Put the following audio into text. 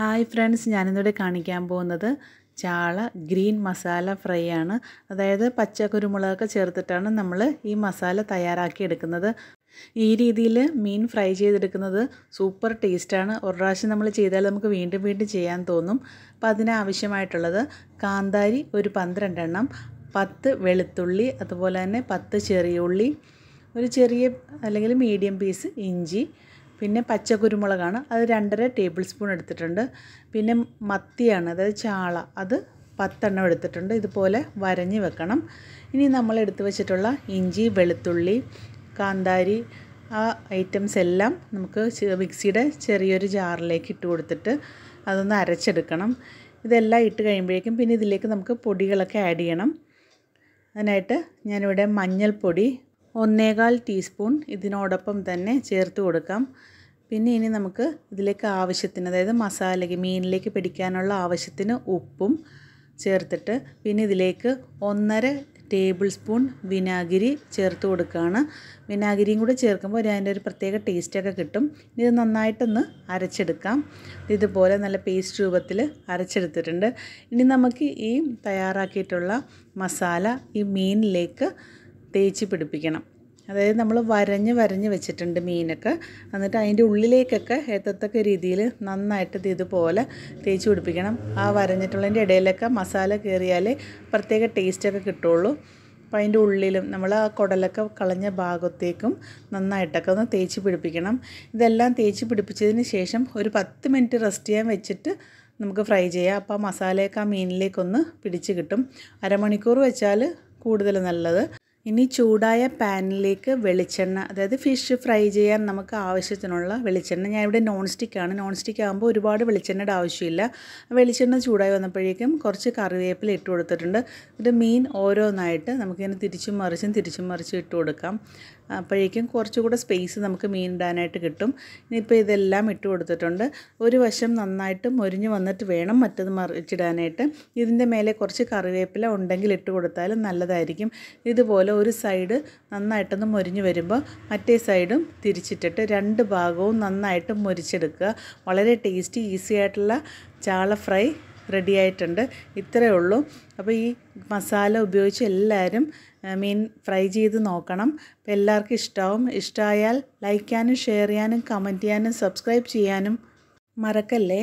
Hi friends ഞാനിന്നിവിടെ കാണിക്കാൻ പോകുന്നത് ചാള ഗ്രീൻ മസാല ഫ്രൈ ആണ്. അതായത് പച്ച കുരുമുളകൊക്കെ ചേർത്തിട്ടാണ് നമ്മൾ ഈ മസാല തയ്യാറാക്കി എടുക്കുന്നത്. ഈ രീതിയിൽ മീൻ ഫ്രൈ ചെയ്തെടുക്കുന്നത് സൂപ്പർ ടേസ്റ്റാണ് ഒരു പ്രാവശ്യം നമ്മൾ ചെയ്താൽ നമുക്ക് വീണ്ടും വീണ്ടും ചെയ്യാൻ തോന്നും. അപ്പോൾ അതിനാവശ്യമായിട്ടുള്ളത് കാന്താരി ഒരു പന്ത്രണ്ടെണ്ണം പത്ത് വെളുത്തുള്ളി അതുപോലെ തന്നെ പത്ത് ചെറിയ ഉള്ളി ഒരു ചെറിയ അല്ലെങ്കിൽ മീഡിയം പീസ് ഇഞ്ചി പിന്നെ പച്ചക്കുരുമുളകാണ്. അത് രണ്ടര ടേബിൾ സ്പൂൺ എടുത്തിട്ടുണ്ട്. പിന്നെ മത്തിയാണ് അതായത് ചാള. അത് പത്തെണ്ണം എടുത്തിട്ടുണ്ട്. ഇതുപോലെ വരഞ്ഞ് വെക്കണം. ഇനി നമ്മൾ എടുത്തു വെച്ചിട്ടുള്ള ഇഞ്ചി വെളുത്തുള്ളി കാന്താരി ആ ഐറ്റംസ് എല്ലാം നമുക്ക് മിക്സിയുടെ ചെറിയൊരു ജാറിലേക്ക് ഇട്ട് കൊടുത്തിട്ട് അതൊന്ന് അരച്ചെടുക്കണം. ഇതെല്ലാം ഇട്ട് കഴിയുമ്പോഴേക്കും പിന്നെ ഇതിലേക്ക് നമുക്ക് പൊടികളൊക്കെ ആഡ് ചെയ്യണം. അതിനായിട്ട് ഞാനിവിടെ മഞ്ഞൾപ്പൊടി ഒന്നേകാൽ ടീസ്പൂൺ ഇതിനോടൊപ്പം തന്നെ ചേർത്ത് കൊടുക്കാം. പിന്നെ ഇനി നമുക്ക് ഇതിലേക്ക് ആവശ്യത്തിന് അതായത് മസാലയ്ക്ക് മീനിലേക്ക് പിടിക്കാനുള്ള ആവശ്യത്തിന് ഉപ്പും ചേർത്തിട്ട് പിന്നെ ഇതിലേക്ക് ഒന്നര ടേബിൾ സ്പൂൺ വിനാഗിരി ചേർത്ത് കൊടുക്കുകയാണ്. വിനാഗിരിയും കൂടെ ചേർക്കുമ്പോൾ അതിന്റെ ഒരു പ്രത്യേക ടേസ്റ്റൊക്കെ കിട്ടും. ഇത് നന്നായിട്ടൊന്ന് അരച്ചെടുക്കാം. ഇതുപോലെ നല്ല പേസ്റ്റ് രൂപത്തിൽ അരച്ചെടുത്തിട്ടുണ്ട്. ഇനി നമുക്ക് ഈ തയ്യാറാക്കിയിട്ടുള്ള മസാല ഈ മീനിലേക്ക് തേച്ച് പിടിപ്പിക്കണം. അതായത് നമ്മൾ വരഞ്ഞ് വരഞ്ഞ് വെച്ചിട്ടുണ്ട് മീനൊക്കെ. എന്നിട്ട് അതിന്റെ ഉള്ളിലേക്കൊക്കെ എത്തത്തക്ക രീതിയിൽ നന്നായിട്ട് ഇത് ഇതുപോലെ തേച്ച് പിടിപ്പിക്കണം. ആ വരഞ്ഞിട്ടുള്ളതിന്റെ ഇടയിലൊക്കെ മസാല കയറിയാലേ പ്രത്യേക ടേസ്റ്റൊക്കെ കിട്ടുള്ളൂ അപ്പോൾ അതിന്റെ ഉള്ളിലും നമ്മൾ ആ കുടലൊക്കെ കളഞ്ഞ ഭാഗത്തേക്കും നന്നായിട്ടൊക്കെ ഒന്ന് തേച്ച് പിടിപ്പിക്കണം. ഇതെല്ലാം തേച്ച് പിടിപ്പിച്ചതിന് ശേഷം ഒരു പത്ത് മിനിറ്റ് റെസ്റ്റ് ചെയ്യാൻ വെച്ചിട്ട് നമുക്ക് ഫ്രൈ ചെയ്യാം. അപ്പോൾ ആ മസാലയൊക്കെ ആ മീനിലേക്കൊന്ന് പിടിച്ച് കിട്ടും. അരമണിക്കൂർ വെച്ചാൽ കൂടുതൽ നല്ലത്. ഇനി ചൂടായ പാനിലേക്ക് വെളിച്ചെണ്ണ അതായത് ഫിഷ് ഫ്രൈ ചെയ്യാൻ നമുക്ക് ആവശ്യത്തിനുള്ള വെളിച്ചെണ്ണ. ഞാൻ ഇവിടെ നോൺ സ്റ്റിക്കാണ് നോൺ സ്റ്റിക്ക് ആകുമ്പോൾ ഒരുപാട് വെളിച്ചെണ്ണയുടെ ആവശ്യമില്ല. വെളിച്ചെണ്ണ ചൂടായി വന്നപ്പോഴേക്കും കുറച്ച് കറിവേപ്പില ഇട്ട് കൊടുത്തിട്ടുണ്ട്. ഇത് മീൻ ഓരോന്നായിട്ട് നമുക്കിങ്ങനെ തിരിച്ചും മറിച്ചും തിരിച്ചും മറിച്ചും ഇട്ട് കൊടുക്കാം. അപ്പോഴേക്കും കുറച്ചുകൂടെ സ്പേസ് നമുക്ക് മീൻ ഇടാനായിട്ട് കിട്ടും. ഇനിയിപ്പോൾ ഇതെല്ലാം ഇട്ട് കൊടുത്തിട്ടുണ്ട്. ഒരു വശം നന്നായിട്ട് മൊരിഞ്ഞ് വന്നിട്ട് വേണം മറ്റത് മറിച്ചിടാനായിട്ട്. ഇതിന്റെ മേലെ കുറച്ച് കറിവേപ്പില ഉണ്ടെങ്കിൽ ഇട്ട് കൊടുത്താലും നല്ലതായിരിക്കും. ഇതുപോലെ ഒരു സൈഡ് നന്നായിട്ടൊന്ന് മൊരിഞ്ഞ് വരുമ്പോൾ മറ്റേ സൈഡും തിരിച്ചിട്ടിട്ട് രണ്ട് ഭാഗവും നന്നായിട്ട് മൊരിച്ചെടുക്കുക. വളരെ ടേസ്റ്റി ഈസി ആയിട്ടുള്ള ചാള ഫ്രൈ റെഡി ആയിട്ടുണ്ട്. ഇത്രയേ ഉള്ളൂ. അപ്പോൾ ഈ മസാല ഉപയോഗിച്ച് എല്ലാവരും മീൻ ഫ്രൈ ചെയ്ത് നോക്കണം. അപ്പോൾ എല്ലാവർക്കും ഇഷ്ടമാവും ഇഷ്ടമായാൽ ലൈക്ക് ചെയ്യാനും ഷെയർ ചെയ്യാനും കമന്റ് ചെയ്യാനും സബ്സ്ക്രൈബ് ചെയ്യാനും മറക്കല്ലേ?